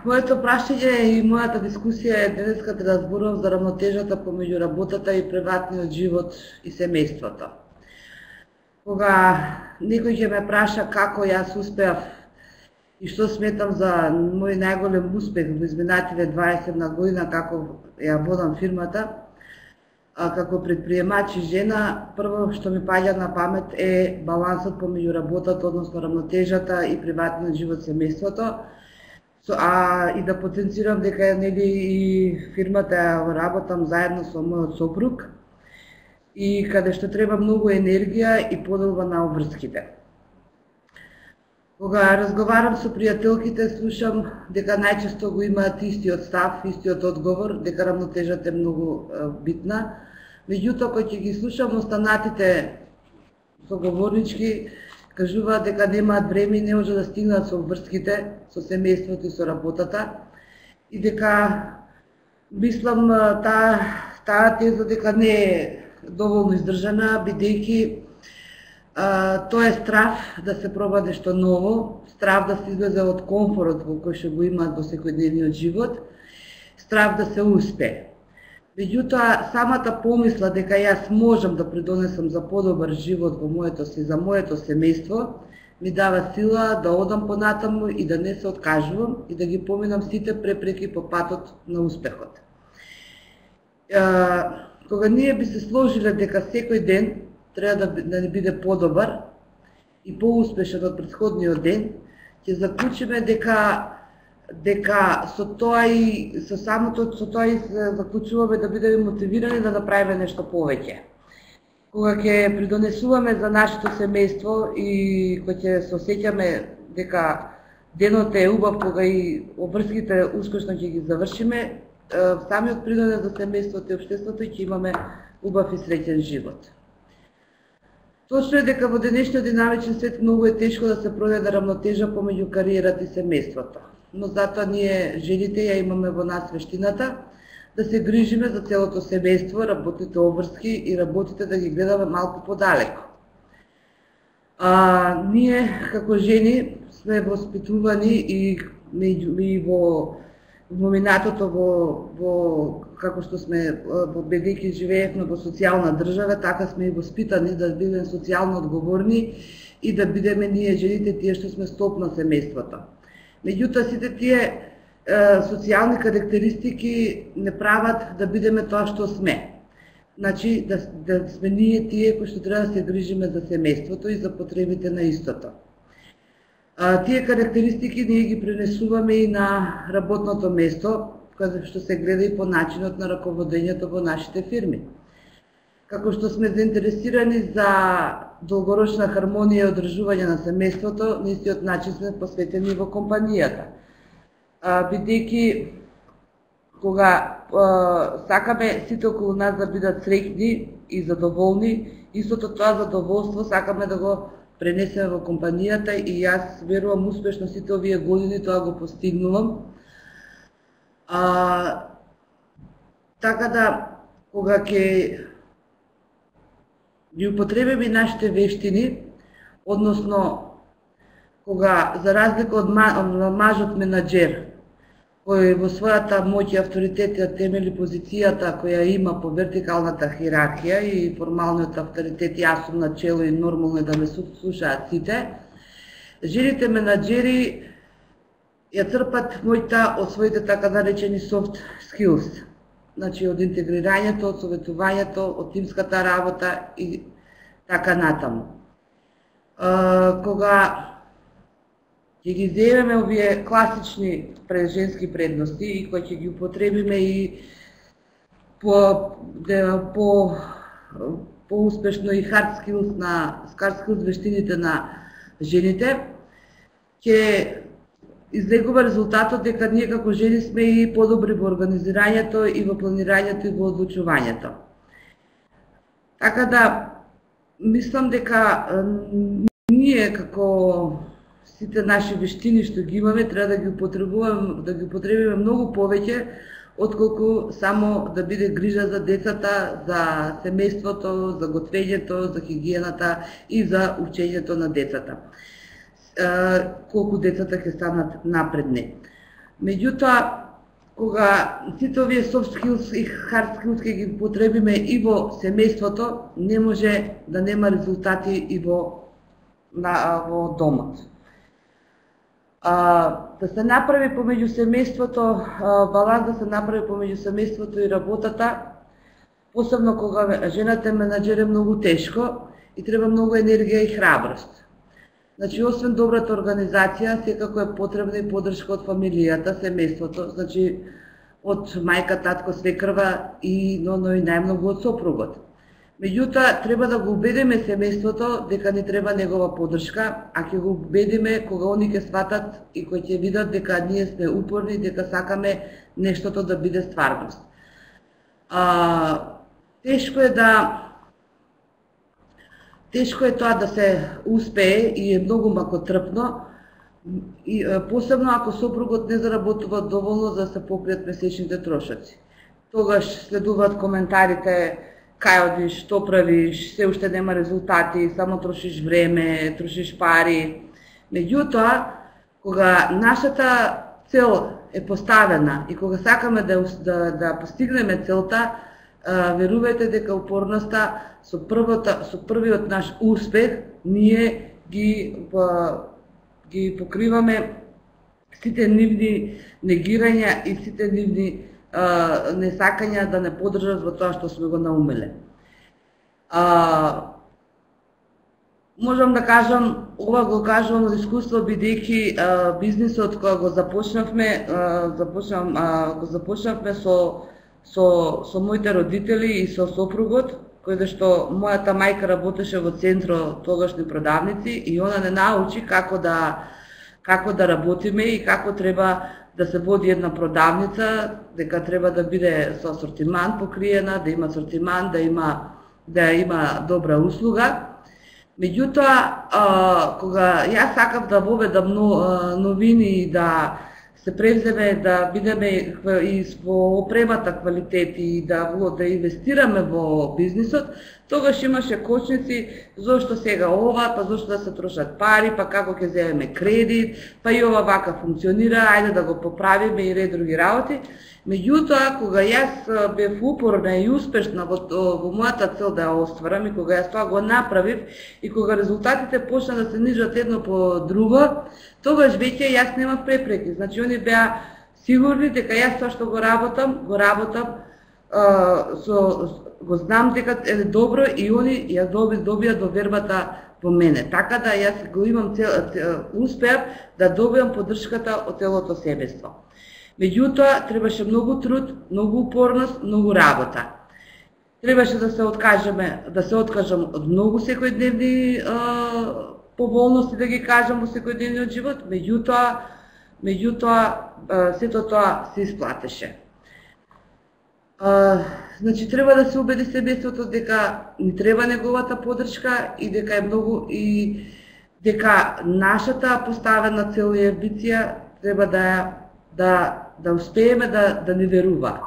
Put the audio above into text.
Моето прашање и мојата дискусија е денеска да зборувам за рамнотежата помеѓу работата и приватниот живот и семејството. Кога некој ќе ме праша како јас успеав и што сметам за мој најголем успех во изминатите 20 на година како ја водам фирмата, а, како предприемач и жена, прво што ми паѓа на памет е балансот помеѓу работата, односно рамнотежата и приватниот живот семејството. А и да потенцирам дека нели и фирмата работам заедно со мојот сопруг и каде што треба многу енергија и поделба на обврските. Кога разговарам со пријателките, слушам дека најчесто го имаат истиот став, истиот одговор, дека рамнотежата е многу битна. Меѓутоа, кога ќе ги слушам останатите соговорнички, кажуваат дека немаат време и не може да стигнат со врските, со семејството и со работата, и дека, мислам, таа, таа теза дека не е доволно издржана, бидејќи тоа е страв да се проба нешто ново, страв да се излезе од комфорот во кој што го имаат во секојдневниот живот, страв да се успе. Меѓутоа, самата помисла дека јас можам да придонесам за подобар живот во моето си, за моето семејство, ми дава сила да одам понатаму и да не се откажувам и да ги поминам сите препреки по патот на успехот. Кога ние би се сложиле дека секој ден треба да, да не биде подобар и поуспешен од претходниот ден, ќе заклучиме дека дека со тоа и со самото со тоа и заклучуваме да бидеме мотивирани да направиме нешто повеќе. Кога ќе придонесуваме за нашето семејство и кога ќе се осеќаме дека денот е убав кога и обрските успешно ќе ги завршиме, самиот придонес за семејството и општеството ќе имаме убав и среќен живот. Точно е дека во денешниот динамичен свет многу е тешко да се проја да рамнотежа помеѓу кариерата и семејството. Но затоа ние, жените, ја имаме во нас вештината да се грижиме за целото семејство, работите обврски и работите да ги гледаме малку подалеко. А, ние, како жени, сме воспитувани и, и во во минатото во, во како што сме во бидејќи живеевме во социјална држава, така сме и воспитани да бидеме социјално одговорни и да бидеме ние жените тие што сме стоп на семејството. Меѓутоа сите тие е, социјални карактеристики не прават да бидеме тоа што сме. Значи да, да сме ние тие кои што треба да се грижиме за семејството и за потребите на истото. А, тие карактеристики ние ги пренесуваме и на работното место, каде што се гледа и по начинот на раководењето во нашите фирми. Како што сме заинтересирани за долгорочна хармонија и одржување на семејството, на истиот начин сме посветени во компанијата. Бидејќи кога а, сакаме сите околу нас да бидат среќни и задоволни, истото тоа задоволство сакаме да го пренесеме во компанијата и јас верувам успешно сите овие години тоа го постигнувам. А, така да, кога ќе ги употребиме нашите вештини, односно кога за разлика од мажот менаџер, кој во својата моќ и авторитет ја темели позицијата која има по вертикалната хиерархија и формалниот авторитет јас сум на чело и нормално е да ме слушаат сите, жените менаџери ја црпат моќта од своите така наречени soft skills. Значи од интегрирањето, од советувањето, од тимската работа и така натаму. кога ќе ги земеме овие класични женски предности и кои ќе ги употребиме и по, де, по, по успешно и hard skills на hard skills вештините на жените, ќе излегува резултатот дека ние како жени сме и подобри во организирањето и во планирањето и во одлучувањето. Така да, мислам дека ние како сите наши вештини што ги имаме треба да ги употребуваме, да ги употребиме многу повеќе отколку само да биде грижа за децата, за семејството, за готвењето, за хигиената и за учењето на децата колку децата ќе станат напредни. Меѓутоа, кога сите овие soft skills и hard skills ќе ги потребиме и во семејството, не може да нема резултати и во на, во домот. А, да се направи помеѓу семејството, баланс да се направи помеѓу семејството и работата, посебно кога жената е менеджер е многу тешко и треба многу енергија и храброст. Значи, освен добрата организација, секако е потребна и подршка од фамилијата, семејството, значи од мајка, татко, свекрва и но, но и најмногу од сопругот. Меѓутоа, треба да го убедиме семејството дека ни треба негова подршка, а ќе го убедиме кога они ќе сватат и кои ќе видат дека ние сме упорни, дека сакаме нештото да биде стварност. А, тешко е да Тешко е тоа да се успее и е многу макотрпно, и, посебно ако сопругот не заработува доволно за да се покријат месечните трошоци. Тогаш следуваат коментарите кај одиш, што правиш, се уште нема резултати, само трошиш време, трошиш пари. Меѓутоа, кога нашата цел е поставена и кога сакаме да, да, да постигнеме целта, верувајте дека упорноста со првата со првиот наш успех ние ги ги покриваме сите нивни негирања и сите нивни несакања да не подржат во тоа што сме го наумеле. А, можам да кажам, ова го кажувам од искуство бидејќи бизнисот кога го започнавме, а, започнав, а, го започнавме со со, со моите родители и со сопругот, кој да што мојата мајка работеше во центро тогашни продавници и она не научи како да како да работиме и како треба да се води една продавница, дека треба да биде со асортиман покриена, да има асортиман, да има да има добра услуга. Меѓутоа, кога јас сакав да воведам новини и да се превземе да бидеме и во опремата квалитет и да, да инвестираме во бизнисот, тогаш имаше кочници зошто сега ова, па зошто да се трошат пари, па како ќе земеме кредит, па и ова вака функционира, ајде да го поправиме и ред други работи. Меѓутоа, кога јас бев упорна и успешна во, во мојата цел да ја остварам и кога јас тоа го направив и кога резултатите почна да се нижат едно по друго, тогаш веќе јас немав препреки. Значи, они беа сигурни дека јас тоа што го работам, го работам а, со, го знам дека е добро и они ја доби, добија довербата во мене. Така да јас го имам цел, успеав да добијам поддршката од целото себество. Меѓутоа, требаше многу труд, многу упорност, многу работа. Требаше да се откажеме, да се откажам од многу секојдневни поволности, да ги кажам во секојдневниот живот, меѓутоа, меѓутоа, сето тоа се исплатеше. А, значи треба да се убеди семејството дека ни треба неговата поддршка и дека е многу и дека нашата поставена цел и амбиција треба да да да успееме да, да не веруваат.